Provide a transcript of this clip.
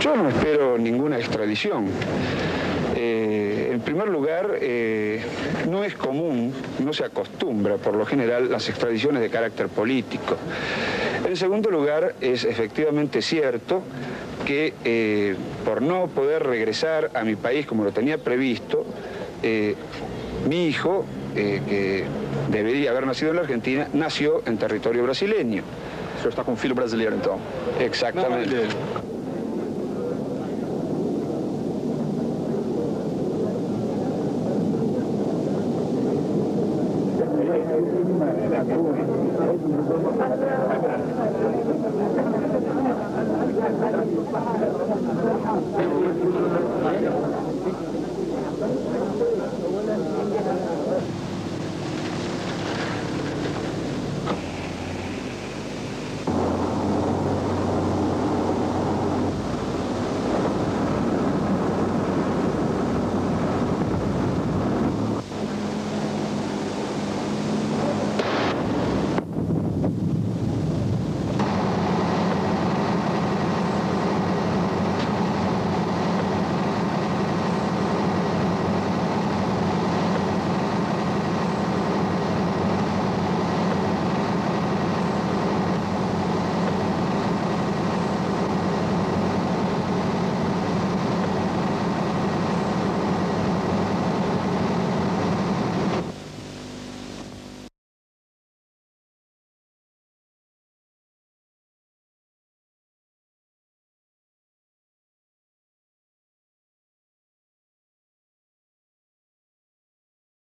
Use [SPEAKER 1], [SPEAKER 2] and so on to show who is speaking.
[SPEAKER 1] Yo no espero ninguna extradición. Eh, en primer lugar, eh, no es común, no se acostumbra por lo general las extradiciones de carácter político. En segundo lugar, es efectivamente cierto que eh, por no poder regresar a mi país como lo tenía previsto, mi hijo, que debería haber nacido en la Argentina, nació en territorio brasileño.
[SPEAKER 2] Está con filho brasileño entonces.
[SPEAKER 1] Exactamente. Thank you.